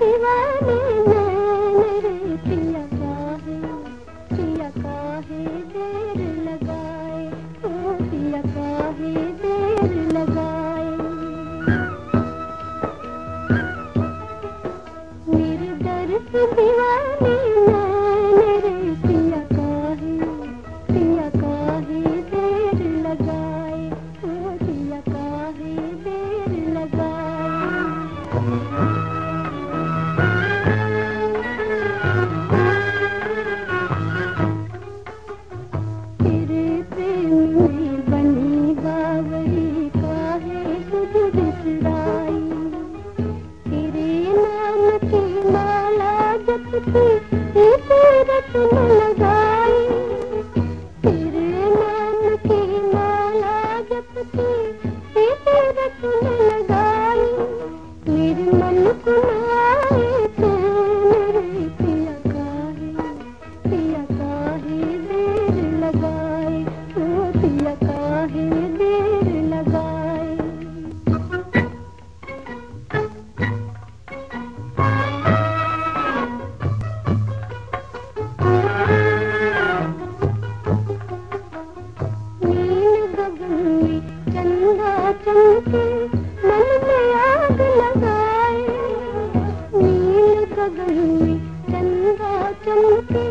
दीवाने नैन रे पिया वचन मन में आग लगाए नील गगन में चंदा चमके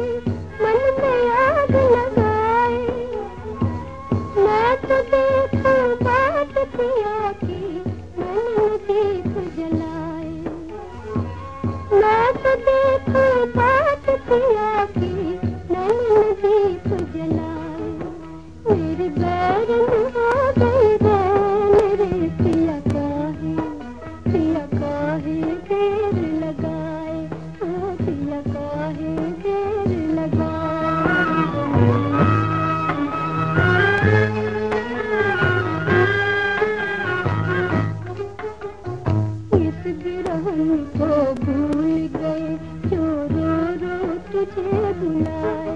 तुझे बुलाए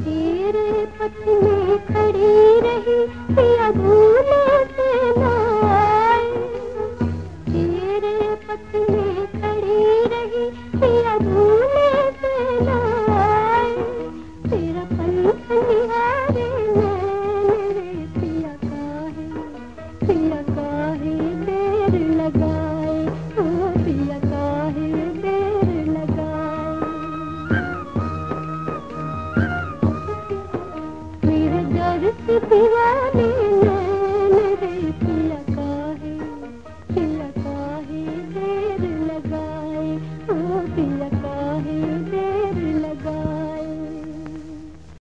तेरे पथ में खड़ी रही पिया भूले से ना आए तेरे पथ में Thank you.